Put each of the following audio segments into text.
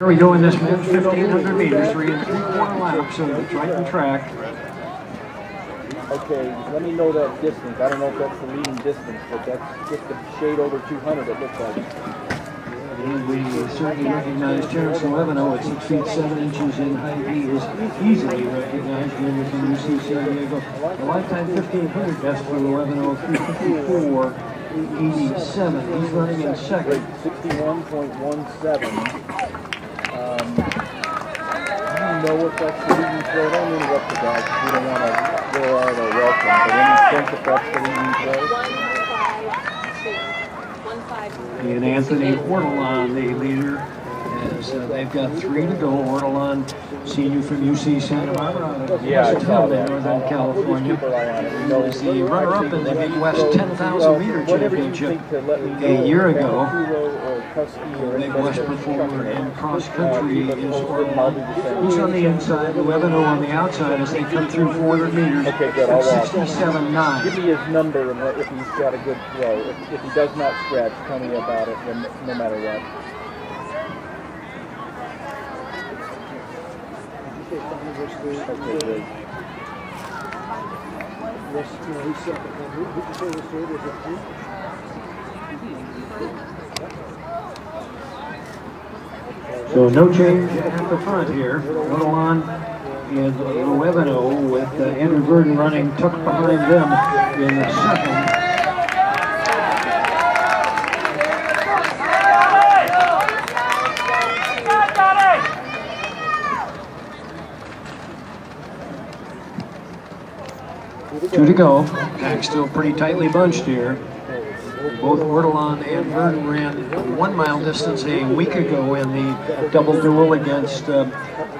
Here we go in this men's 1500 meters, three and three quarter laps of the Triton track. Okay, let me know that distance. I don't know if that's the leading distance, but that's just a shade over 200 it looks like. And we certainly recognize Terrence Levino at 6 feet 7 inches in height. He is easily recognized with the UC San Diego. The lifetime 1500 best for Levino, 354. 87. He's running in second. 61.17. Um, do you know if that's the leading throw? Don't interrupt the guys. We don't want to go out our welcome. But any sense if that's the leading throw? And Anthony Ortolan, the leader, as uh, they've got three to go. Ortolan, senior from UC Santa Barbara, Yeah, West Hill in. Northern California. keep an eye on it. We He was the runner-up in the Midwest 10,000 meter championship think to let me a year ago. Vancouver or Husky or Midwest performer in cross uh, country keep us is posted and I'll do the Ortolan. He's on the inside, Levino on the outside as they come through 400 meters. At watch. 67.9. Give me his number and if he's got a good throw. If, if he does not scratch, tell me about it, no matter what. Okay, good. So no change at the front here. Ortolan and Levino with uh, Andrew Verdon running tucked behind them in the second. Two to go. Pack still pretty tightly bunched here. Both Ortolan and Verdon ran one mile distance a week ago in the double duel against uh,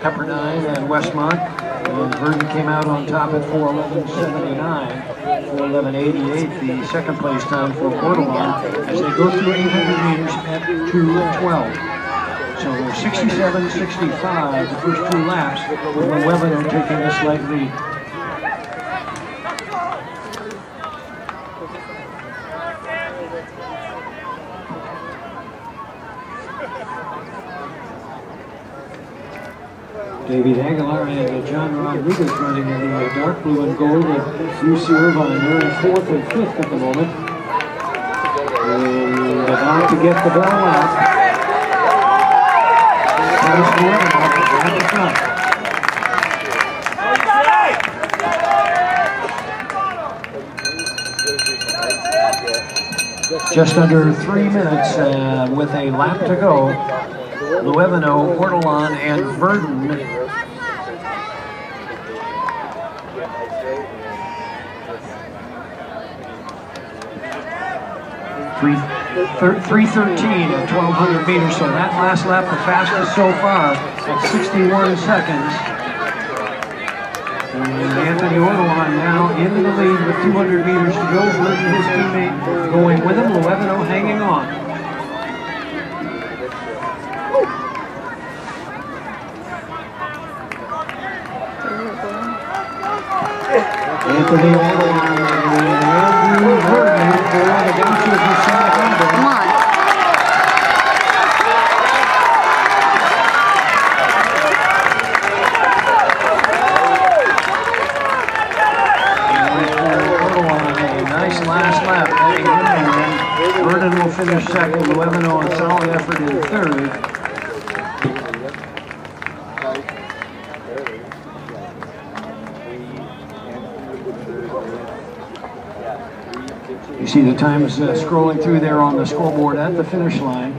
Pepperdine and Westmont. And Verdon came out on top at 411.79, 411.88, the second place time for Ortolan as they go through 800 meters at 2.12. So 67-65 the first two laps, with Levino taking a slight David Aguilar and uh, John Rodriguez running in the dark blue and gold of UC Irvine. They're in fourth and fifth at the moment. And about to get the ball out. Just under three minutes uh, with a lap to go. Luevino, Ortolan, and Verdon Three, thir 313 at 1200 meters, so that last lap the fastest so far at 61 seconds. Anthony Ortolan now into the lead with 200 meters to go. Verdon, his teammate, going with him. Luevino hanging on. Anthony Ortolan and Andrew Verdon for the Gauchos of Santa Barbara. Come on. A nice last lap. Verdon will finish second, Levino a solid effort in third. You see the times uh, scrolling through there on the scoreboard at the finish line.